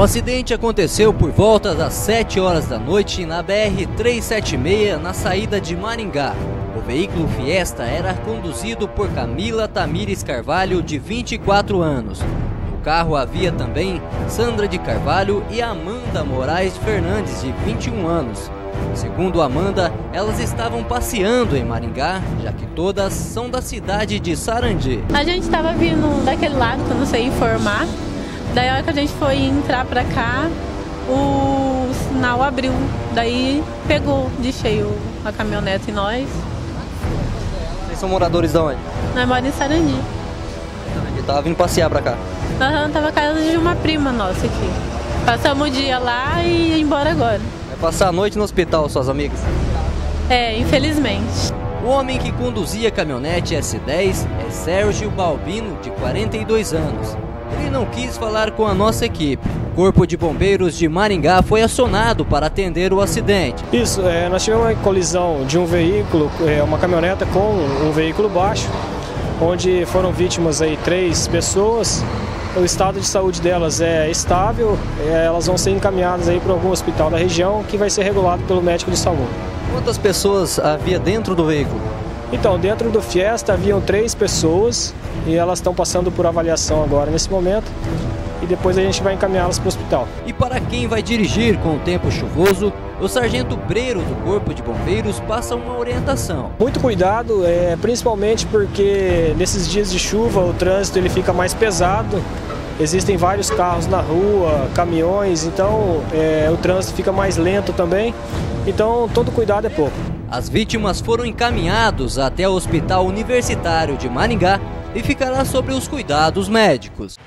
O acidente aconteceu por volta das 7 horas da noite na BR-376, na saída de Maringá. O veículo Fiesta era conduzido por Camila Tamires Carvalho, de 24 anos. No carro havia também Sandra de Carvalho e Amanda Moraes Fernandes, de 21 anos. Segundo Amanda, elas estavam passeando em Maringá, já que todas são da cidade de Sarandi. A gente estava vindo daquele lado, que eu não sei informar. Daí a hora que a gente foi entrar pra cá, o sinal abriu. Daí pegou de cheio a caminhonete e nós. Vocês são moradores de onde? Nós moramos em Sarandi. Eu tava vindo passear pra cá. Aham, tava casa de uma prima nossa aqui. Passamos o dia lá e ia embora agora. Vai passar a noite no hospital, suas amigas? É, infelizmente. O homem que conduzia a caminhonete S10 é Sérgio Balbino, de 42 anos. Ele não quis falar com a nossa equipe. O Corpo de Bombeiros de Maringá foi acionado para atender o acidente. Isso, é, nós tivemos uma colisão de um veículo, é, uma caminhoneta com um veículo baixo, onde foram vítimas aí três pessoas. O estado de saúde delas é estável, é, elas vão ser encaminhadas aí para algum hospital da região que vai ser regulado pelo médico de SAMU. Quantas pessoas havia dentro do veículo? Então, dentro do Fiesta haviam três pessoas e elas estão passando por avaliação agora nesse momento e depois a gente vai encaminhá-las para o hospital. E para quem vai dirigir com o tempo chuvoso, o sargento Breiro do Corpo de Bombeiros passa uma orientação. Muito cuidado, é, principalmente porque nesses dias de chuva o trânsito ele fica mais pesado. Existem vários carros na rua, caminhões, então é, o trânsito fica mais lento também. Então todo cuidado é pouco. As vítimas foram encaminhados até o Hospital Universitário de Maringá e ficará sob os cuidados médicos.